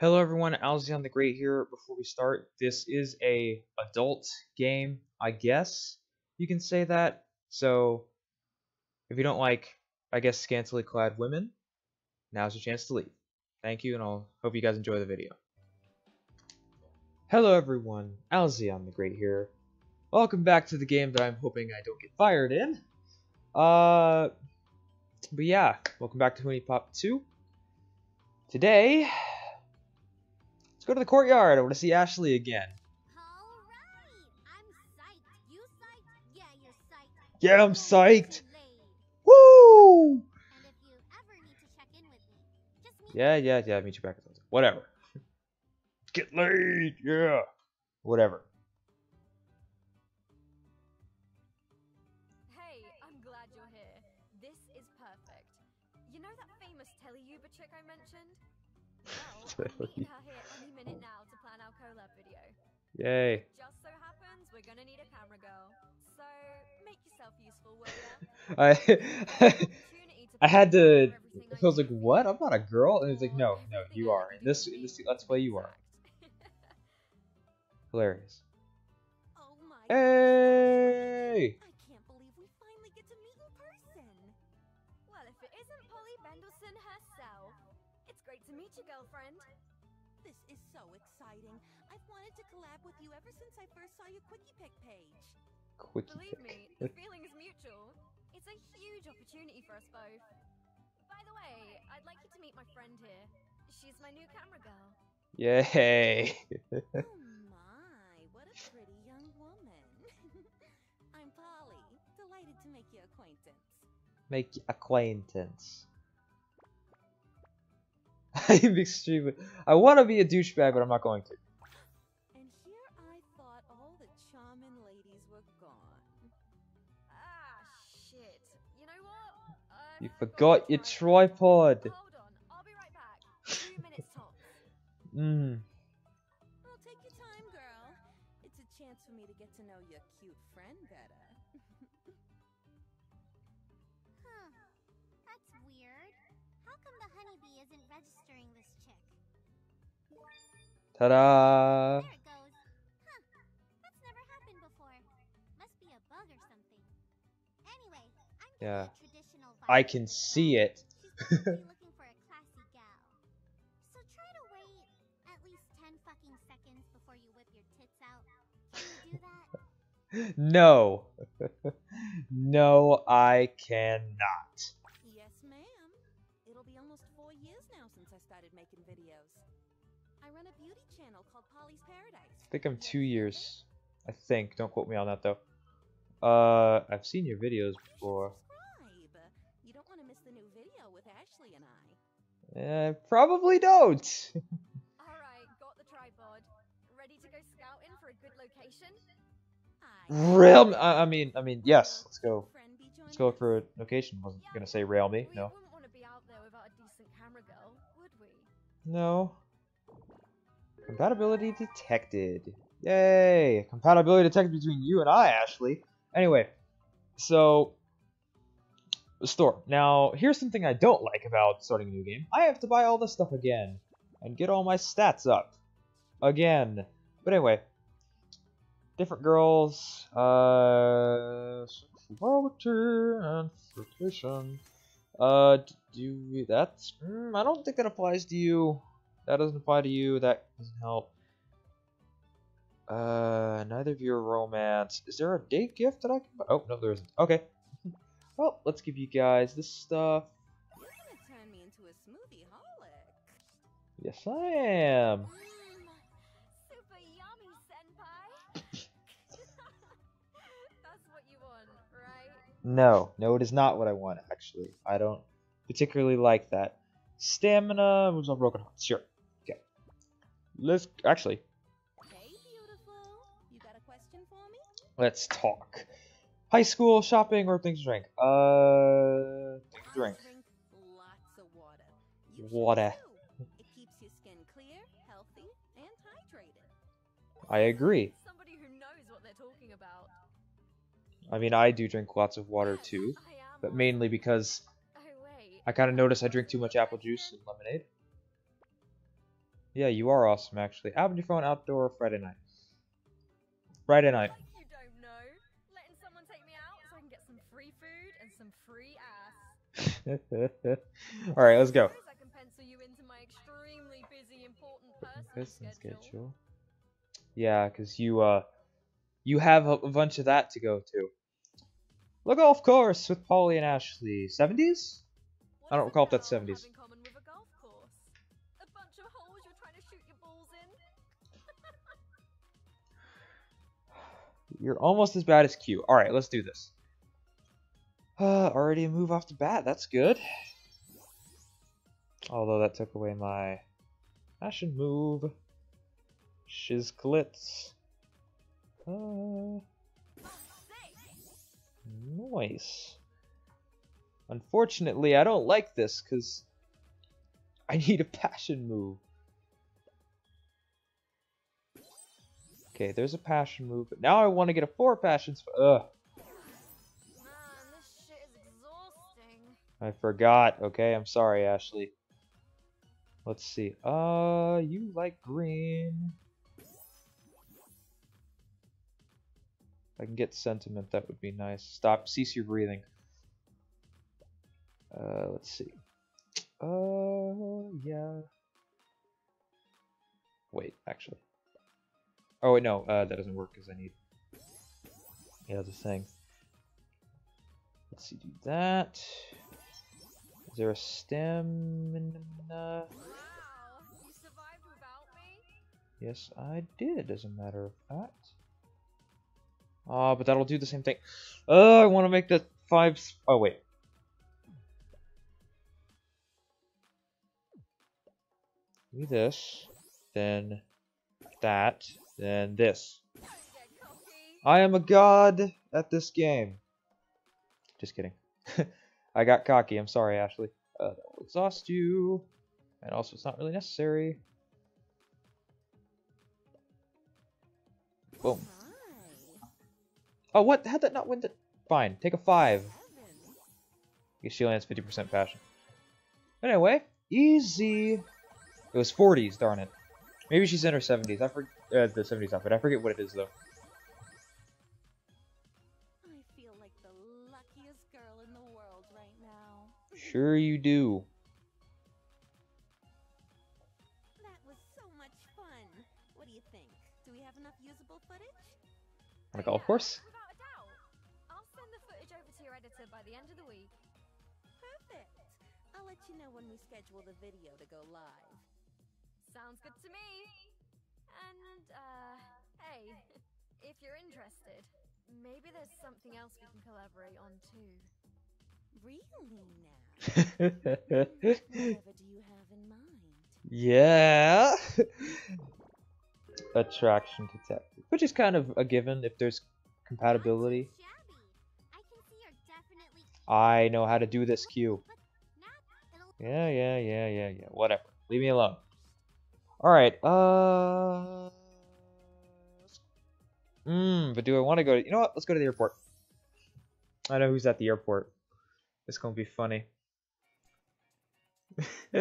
Hello everyone, Alzion the Great here. Before we start, this is a adult game, I guess you can say that. So, if you don't like, I guess, scantily clad women, now's your chance to leave. Thank you, and I'll hope you guys enjoy the video. Hello everyone, Alzion the Great here. Welcome back to the game that I'm hoping I don't get fired in. Uh, but yeah, welcome back to HuniePop 2. Today, go to the courtyard. I want to see Ashley again. Alright, I'm psyched. You psyched? Yeah. Yeah, I'm psyched. Woo! And if you ever need to check in with me, just meet Yeah, yeah, yeah. Meet you back at the Whatever. Get laid. Yeah. Whatever. Hey, I'm glad you're here. This is perfect. You know that famous teleuber chick I mentioned? Well, I'm her here any minute now to plan our collab video. Yay. Just so happens we're gonna need a camera girl. So make yourself useful, will ya? I I had to. I was like, what? I'm not a girl. And it's like, no, no, you are. In this, in this let's play, you are. Hilarious. Oh my Hey. I can't believe we finally get to meet in person. well, if it isn't Polly Bendelson herself, it's great to meet you, girlfriend. This is so exciting. I've wanted to collab with you ever since I first saw your Quickie Pick page. Quickie Believe pick. me, the feeling is mutual. It's a huge opportunity for us both. By the way, I'd like you to meet my friend here. She's my new camera girl. Yay. oh my, what a pretty young woman. I'm Polly. Delighted to make your acquaintance. Make acquaintance. I'm extremely. I want to be a douchebag, but I'm not going to. And here I thought all the charming ladies were gone. Ah, shit. You know what? I You forgot your tripod. Hold on, I'll be right back. Two minutes tops. Mmm. you whip your tits out. Can you do that? no. no, I cannot. yes, ma'am. It'll be almost four years now since I started making videos. I think I'm two years. I think. Don't quote me on that though. Uh, I've seen your videos before. You don't want to miss the new video with Ashley and I. Uh, probably don't. Alright, got the tripod. Ready to go scouting for a good location? Rail. I, I mean, I mean, yes. Let's go. Let's go for a location. Wasn't gonna say rail me. We No. wouldn't want to be out there without a decent camera girl, would we? No. Compatibility detected. Yay! Compatibility detected between you and I, Ashley. Anyway, so store. Now, here's something I don't like about starting a new game. I have to buy all this stuff again and get all my stats up again. But anyway, different girls, uh, and flirtation. Uh, do that's mm, I don't think that applies to you. That doesn't apply to you. That doesn't help. Uh, neither of you are romance. Is there a date gift that I can buy? Oh, no, there isn't. Okay. well, let's give you guys this stuff. You're gonna turn me into a smoothie holic. Yes, I am. Super yummy, senpai. That's what you want, right? No, no, it is not what I want, actually. I don't particularly like that. Stamina moves on broken hearts. Sure. Let's actually, Hey, beautiful. You got a question for me? let's talk. High school, shopping, or things to drink? Uh, things to drink. Drink lots of water. Water. It keeps your skin clear, healthy, and hydrated. I agree. Somebody who knows what they're talking about. I mean, I do drink lots of water too, but mainly because Oh. I kind of notice I drink too much apple juice and lemonade. Yeah, you are awesome, actually. Your phone, outdoor, Friday night. Friday night. You don't know. Letting someone take me out so I can get some free food and some free ass. Alright, let's go. I can pencil you into my extremely busy, important person Person schedule. schedule. Yeah, because you, uh, you have a, a bunch of that to go to. The golf course with Polly and Ashley. 70s? I don't recall if that's 70s. You're almost as bad as Kyu. Alright, let's do this. Uh, already a move off the bat. That's good. Although that took away my fashion move. Shizglitz. Uh, nice. Unfortunately, I don't like this because I need a passion move. Okay, there's a passion move, but now I want to get a four passions. Ugh, Man, this shit is exhausting. I forgot. Okay, I'm sorry, Ashley. Let's see. Uh, you like green. I can get sentiment, that would be nice. Stop, cease your breathing. Uh, let's see. Uh, yeah. Wait, actually. Oh wait, no, uh, that doesn't work because I need. Yeah, the thing. Let's see, do that. Is there a stamina? Wow, you survived without me? Yes, I did, as a matter of fact. Ah, but that'll do the same thing. Oh, I want to make the five. Oh, wait. Do this, then that, then this. I am a god at this game. Just kidding. I got cocky. I'm sorry, Ashley. Uh, that will exhaust you. And also, it's not really necessary. Boom. Oh, what? How'd that not win the... Fine, take a 5. Heavens. Guess she has 50% passion. Anyway, easy. It was 40s, darn it. Maybe she's in her 70s. I forget uh, the 70s outfit. I forget what it is, though. I feel like the luckiest girl in the world right now. Sure you do. That was so much fun. What do you think? Do we have enough usable footage? On a golf course? Without a doubt. I'll send the footage over to your editor by the end of the week. Perfect. I'll let you know when we schedule the video to go live. Sounds good to me. And, uh, hey, if you're interested, maybe there's something else we can collaborate on too. Really now? Whatever do you have in mind? yeah. Attraction detected. Which is kind of a given if there's compatibility. Not too shabby. I can see you're definitely I know how to do this Kyu. but not it'll Yeah, yeah, yeah, yeah, yeah. Whatever. Leave me alone. Alright, uh... Mmm, but do I want to go to... You know what? Let's go to the airport. I know who's at the airport. It's gonna be funny.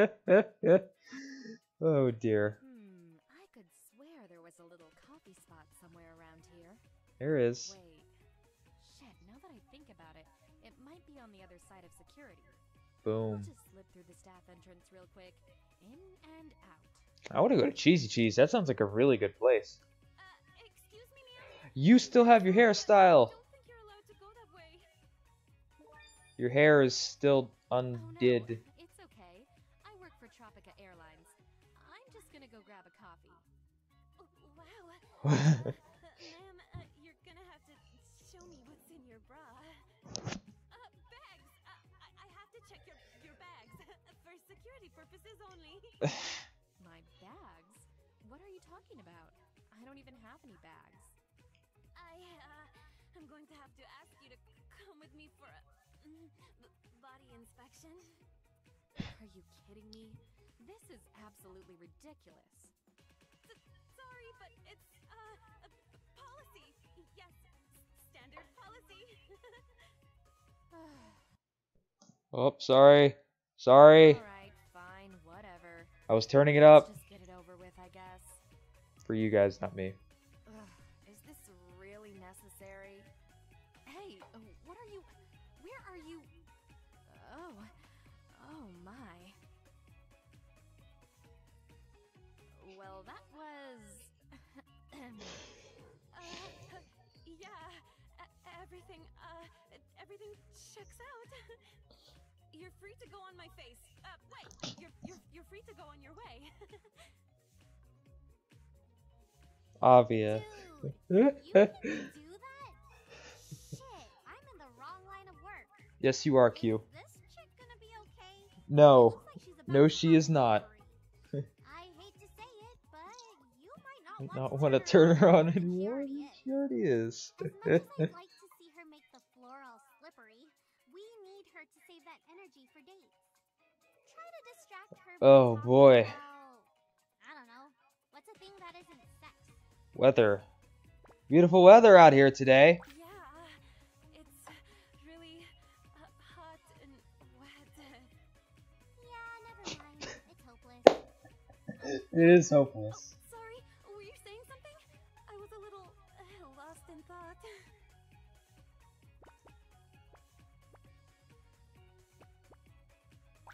oh dear. Hmm, I could swear there was a little coffee spot somewhere around here. There is. Wait. Shit, now that I think about it, it might be on the other side of security. I'll Boom. just slip through the staff entrance real quick. In and out. I want to go to Cheesy Cheese. That sounds like a really good place. Uh, me. You still have your hairstyle. I don't think you're allowed to go that way. Your hair is still Oh, no, undid. it's okay. I work for Tropica Airlines. I'm just gonna go grab a coffee. Oh, wow. Uh, ma'am, uh, you're gonna have to show me what's in your bra. Uh, bags! Uh, I, I have to check your, your bags. For security purposes only. talking about? I don't even have any bags. I, uh, I'm going to have to ask you to c- come with me for a mm, body inspection. Are you kidding me? This is absolutely ridiculous. S- sorry, but it's, uh, a p- policy. Yes, standard policy. oh, sorry. Sorry. Alright, fine, whatever. I was turning it Let's up. For you guys, not me. Ugh, is this really necessary? Hey, uh, what are you? Where are you? Oh, oh my. Well, that was. Uh, yeah, everything, uh, everything checks out. You're free to go on my face. Uh, wait, you're, you're, you're free to go on your way. work. yes, you are, Kyu. this chick gonna be okay? No. Looks like she's about No, she is not. I hate to say it, but you might not, want to turn her on anymore. She already is. As much weather. Beautiful weather out here today. yeah, it's really uh, hot and wet. Yeah, never mind. It's hopeless. It is hopeless. Sorry, were you saying something? I was a little uh, lost in thought.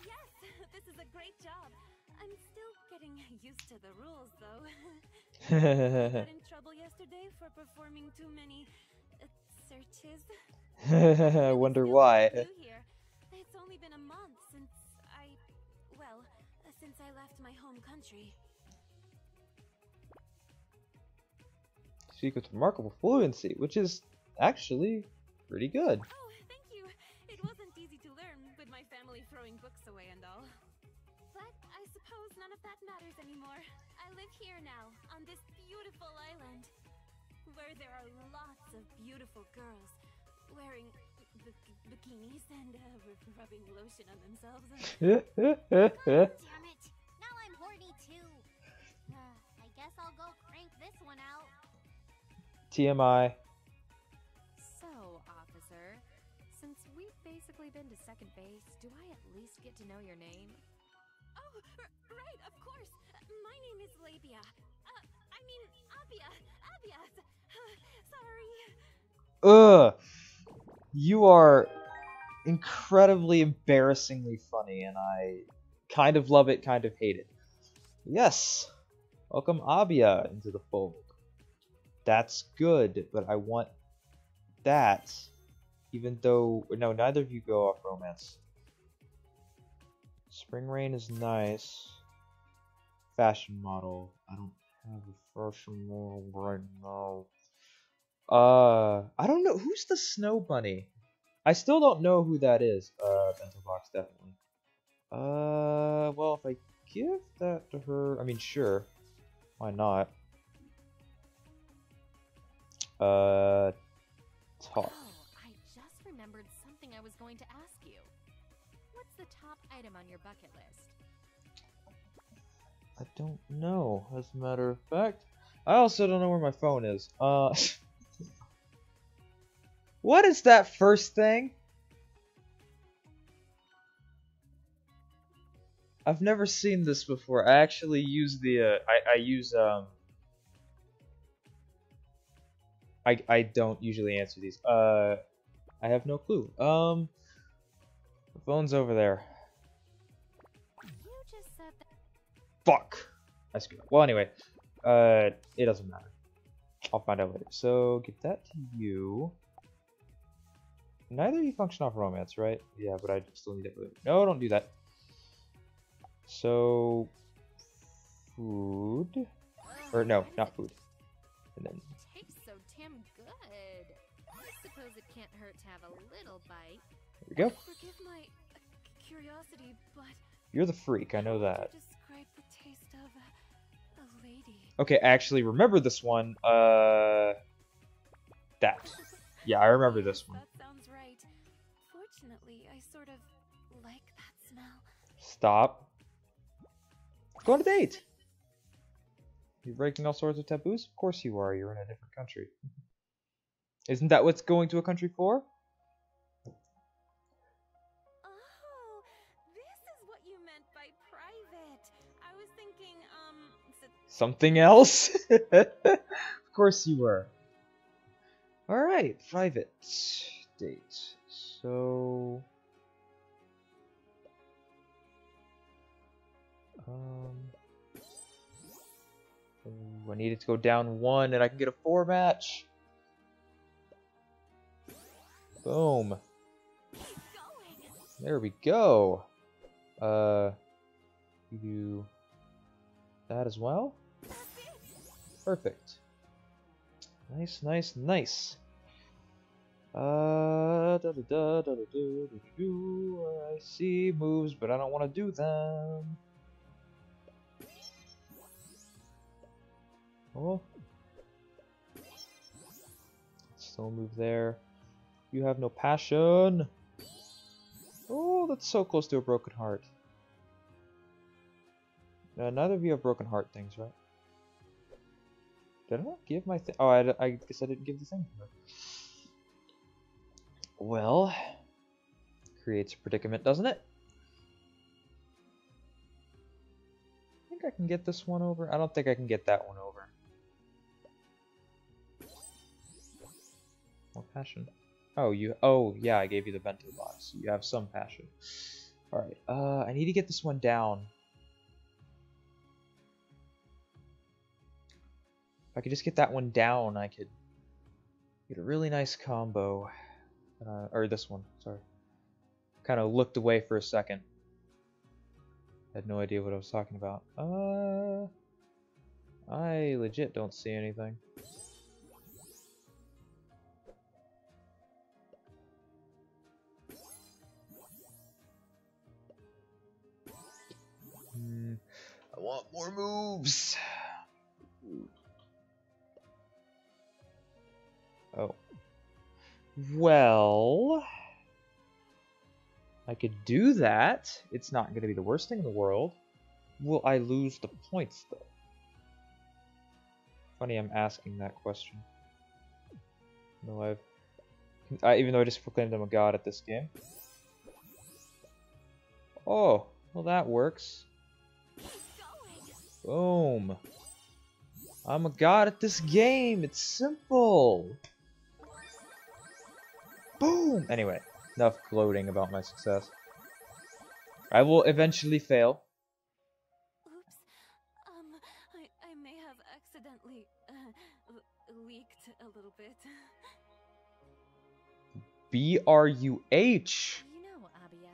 Yes, this is a great job. I'm still getting used to the rules, though. I got in trouble yesterday for performing too many uh, searches. I wonder why. It's only been a month since I, well, uh, since I left my home country. Speak with remarkable fluency, which is actually pretty good. Oh, thank you. It wasn't easy to learn with my family throwing books away and all. But I suppose none of that matters anymore. I live here now, on this beautiful island, where there are lots of beautiful girls wearing b- bikinis and uh, r- rubbing lotion on themselves. Damn it! Now I'm horny too. Uh, I guess I'll go crank this one out. TMI. So, officer, since we've basically been to second base, do I at least get to know your name? Oh, right, of course. My name is Labia. Uh, I mean, Abia. Abia. Sorry. Ugh. You are incredibly embarrassingly funny, and I kind of love it, kind of hate it. Yes. Welcome Abia into the fold. That's good, but I want that. Even though no, neither of you go off romance. Spring Rain is nice. Fashion model. I don't have a fashion model right now. Uh, I don't know who's the Snow Bunny. I still don't know who that is. Uh, Bento Box definitely. Uh, well, if I give that to her, I mean, sure, why not? Uh, talk. Oh, I just remembered something I was going to ask item on your bucket list? I don't know. As a matter of fact, I also don't know where my phone is. Uh, what is that first thing? I've never seen this before. I actually use the uh, I I use um. I I don't usually answer these. Uh, I have no clue. Um, the phone's over there. Fuck. I screwed up. Well, anyway, uh, it doesn't matter. I'll find out later. So give that to you. Neither of you function off romance, right? Yeah, but I still need it. No, don't do that. So food, or no, not food. And then Tastes so damn good. I suppose it can't hurt to have a little bite. there we go. Forgive my uh, curiosity, but You're the freak. I know how would that. Okay, actually, remember this one. Uh, that. Yeah, I remember this one. That sounds right. Fortunately, I sort of like that smell. Stop. Go on a date. You're breaking all sorts of taboos? Of course you are. You're in a different country. Isn't that what's going to a country for? Something else? of course you were. Alright, private date. So. Um. I needed to go down one and I can get a four match. Boom. There we go. Uh, you do that as well? Perfect. Nice, nice, nice. Uh, da da da da da da da. I see moves, but I don't want to do them. Oh. Still move there. You have no passion. Oh, that's so close to a broken heart. Uh, neither of you have broken heart things, right? Did I not give my thing? Oh, I, I guess I didn't give the thing. Well, creates a predicament, doesn't it? I think I can get this one over. I don't think I can get that one over. More passion. Oh, you. Oh, yeah. I gave you the bento box. You have some passion. All right. Uh, I need to get this one down. If I could just get that one down, I could get a really nice combo. Uh, or this one. Sorry. Kind of looked away for a second. Had no idea what I was talking about. Uh, I legit don't see anything. Hmm, I want more moves. Oh. Well, I could do that. It's not going to be the worst thing in the world. Will I lose the points, though? Funny I'm asking that question. No, I've... I, even though I just proclaimed I'm a god at this game. Oh, well that works. Boom. I'm a god at this game. It's simple. Boom. Anyway, enough gloating about my success. I will eventually fail. Oops. Um, I, I may have accidentally uh, leaked a little bit. B R U H. You know, Abia,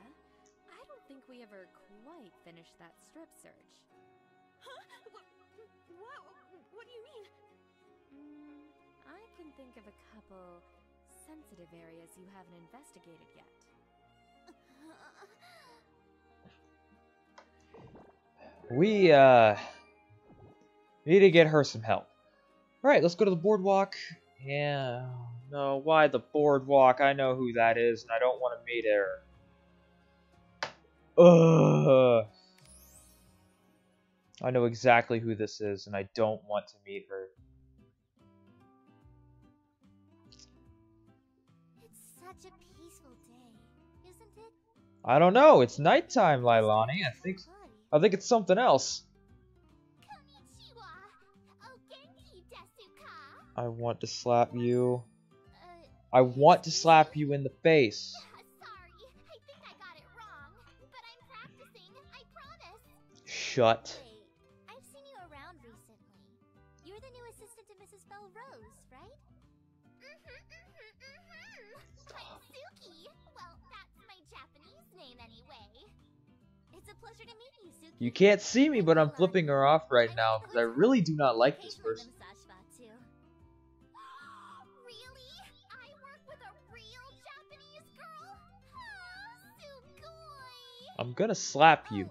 I don't think we ever quite finished that strip search. Huh? What, what? What do you mean? Mm, I can think of a couple sensitive areas you haven't investigated yet. We uh need to get her some help. Alright, let's go to the boardwalk. Yeah. No, why the boardwalk? I know who that is, and I don't want to meet her. Ugh. I know exactly who this is, and I don't want to meet her. I don't know. It's nighttime, Lailani. I think I think it's something else. I want to slap you. I want to slap you in the face. sorry. You, can't see me, but I'm flipping her off right now because I really do not like this person. really? I work with a real Japanese girl? Sugoi. I'm gonna slap you.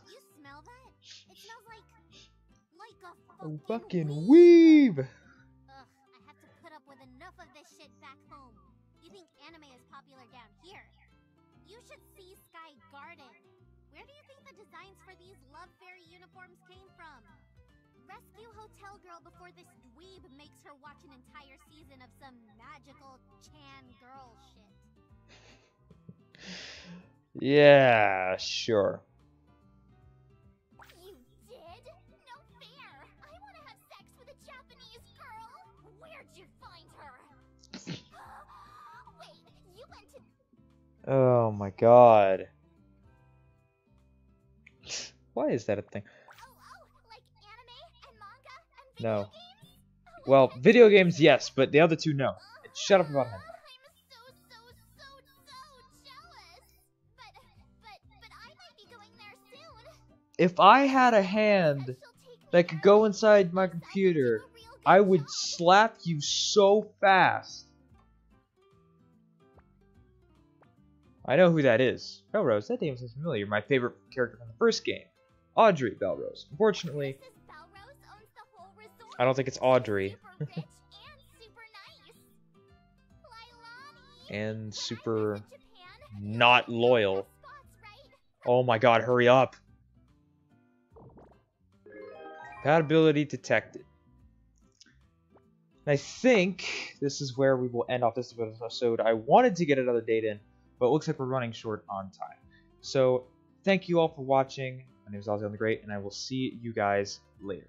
fucking, fucking weed. weeb. Ugh, I have to put up with enough of this shit back home. You think anime is popular down here? You should see Sky Garden. Where do you think the designs for these Love Fairy uniforms came from? Rescue Hotel Girl before this dweeb makes her watch an entire season of some magical Chan girl shit. Yeah, sure. Oh my god. Why is that a thing? No. Well, video games, yes, but the other two, no. Shut up about hentai. I'm so, so, so, so jealous. But, but, but I might be going there soon. If I had a hand that could go inside my computer, I would slap you so fast. I know who that is. Belrose, that name sounds familiar. My favorite character from the first game. Audrey Belrose. Unfortunately, Belrose owns the whole resort. I don't think it's Audrey. And super nice. And super not loyal. have spots, right? Oh my god, hurry up. Compatibility detected. I think this is where we will end off this episode. I wanted to get another date in, but it looks like we're running short on time. So, thank you all for watching. My name is Alzion the Great, and I will see you guys later.